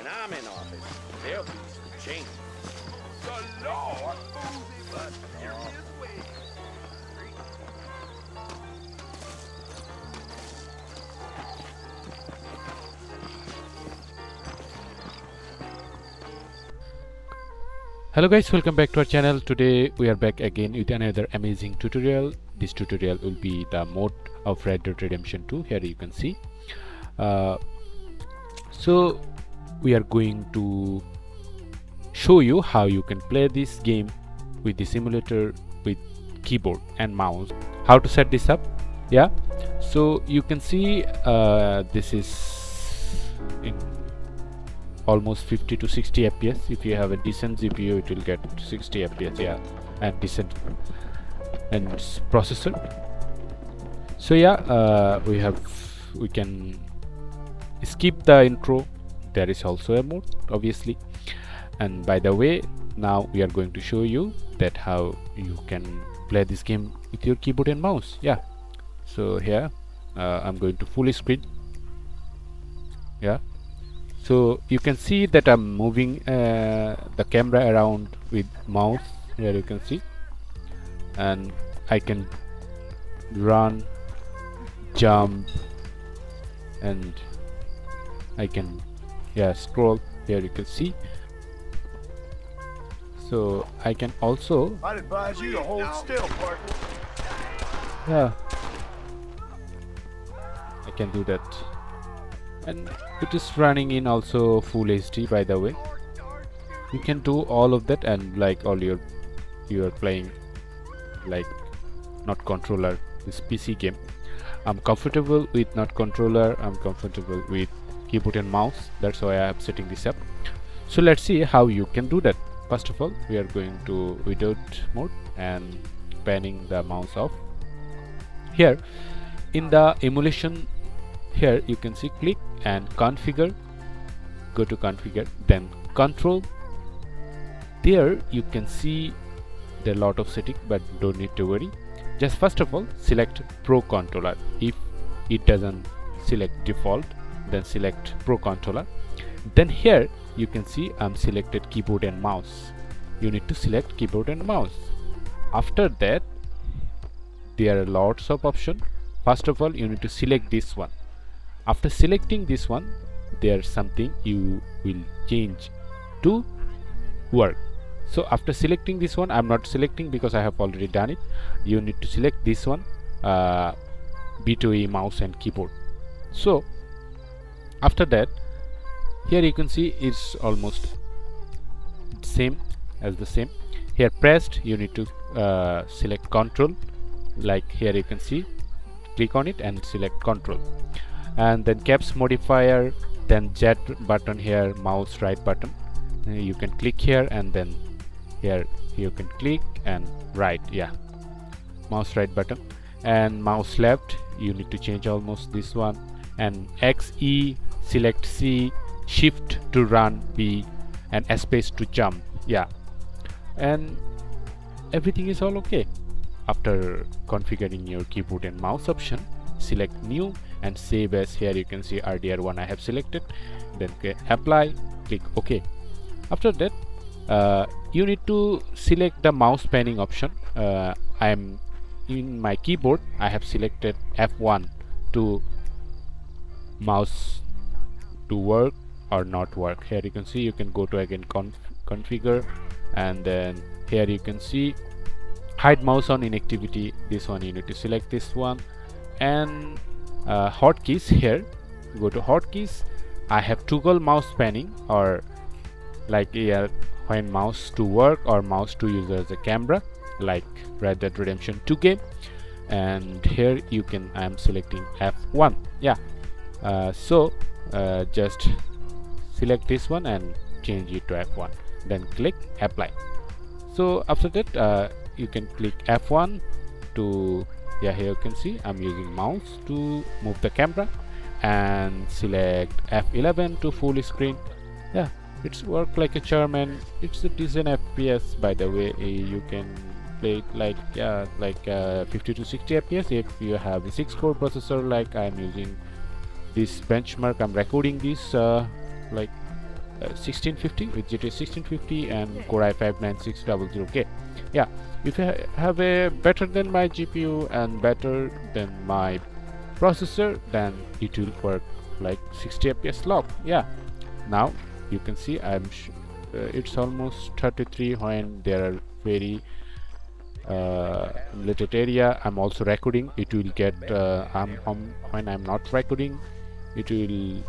When I'm in office, there'll be some change. The law moves but you're his way. hello guys welcome back to our channel today we are back again with another amazing tutorial this tutorial will be the mode of red dead redemption 2 here you can see uh, so we are going to show you how you can play this game with the simulator with keyboard and mouse. How to set this up? Yeah? So you can see uh, this is in almost 50 to 60 fps if you have a decent gpu it will get 60 fps yeah and decent and processor. So yeah uh, we have we can skip the intro there is also a mode obviously. And by the way now we are going to show you that how you can play this game with your keyboard and mouse. Yeah. So here uh, i'm going to full screen. Yeah. So you can see that I'm moving uh, the camera around with mouse. Here you can see. And I can run jump and I can yeah scroll. Here you can see. So I can also I'd advise you to hold still, partner. yeah. I can do that. And it is running in also full HD by the way. You can do all of that and like all your you are playing like not controller. This PC game. I'm comfortable with not controller. I'm comfortable with keyboard and mouse. That's why I am setting this up. So let's see how you can do that. First of all we are going to without mode and panning the mouse off. Here in the emulation here you can see click and configure. Go to configure then control. There you can see there are lot of setting but don't need to worry. Just first of all select pro controller. If it doesn't select default then select pro controller. Then here you can see I'm selected keyboard and mouse. You need to select keyboard and mouse. After that there are lots of options first of all you need to select this one. After selecting this one there's something you will change to work. So after selecting this one i'm not selecting because i have already done it. You need to select this one uh, b2e mouse and keyboard. So after that here you can see it's almost same as the same. Here pressed you need to uh, select control. Like here you can see click on it and select control. And then caps modifier then jet button here mouse right button. Uh, you can click here and then here you can click and right yeah. Mouse right button. And mouse left you need to change almost this one. And X E select C shift to run B and space to jump yeah. And everything is all okay. After configuring your keyboard and mouse option select new and save as. Here you can see RDR1 I have selected. Then apply click OK after that uh, you need to select the mouse panning option. Uh, I am in my keyboard I have selected F1 to mouse to work or not work. Here you can see you can go to again conf configure and then here you can see hide mouse on inactivity this one you need to select this one. And uh, hotkeys here. Go to hotkeys. I have toggle mouse panning or like here when mouse to work or mouse to use as a camera like Red Dead Redemption 2 game. And here you can I am selecting F1 yeah. Uh, so uh, just select this one and change it to F1 then click apply. So after that uh, you can click F1 to yeah here you can see I'm using mouse to move the camera and select F11 to full screen. Yeah it's work like a charm and it's a decent FPS by the way. Uh, you can play it like yeah like uh, 50 to 60 FPS if you have a 6 core processor like I'm using this benchmark. I'm recording this uh, like uh, 1650 with GTX 1650 and Core i5 9600K yeah if you ha have a better than my GPU and better than my processor then it will work like 60 fps lock. Yeah now you can see I'm uh, it's almost 33 when there are very uh, limited area. I'm also recording. It will get uh, I'm, um, when I'm not recording it will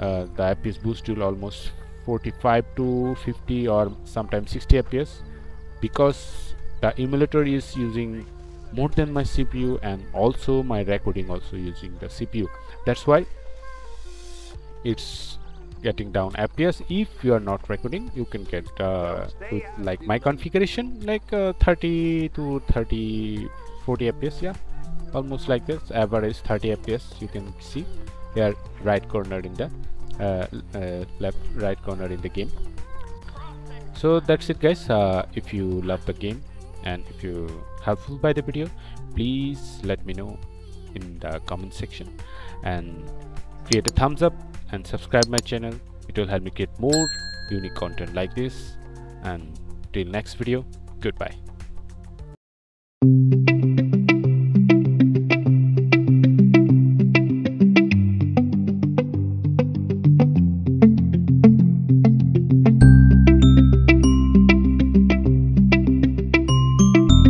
uh, the FPS boost will almost 45 to 50 or sometimes 60 FPS because the emulator is using more than my CPU and also my recording also using the CPU that's why it's getting down FPS if you are not recording you can get uh, with like my configuration like uh, 30 to 30 40 FPS yeah. Almost like this. Average 30 FPS you can see here right corner in the uh, uh, left right corner in the game. So that's it guys. Uh, if you love the game and if you helpful by the video please let me know in the comment section and create a thumbs up and subscribe my channel. It will help me get more unique content like this. And till next video goodbye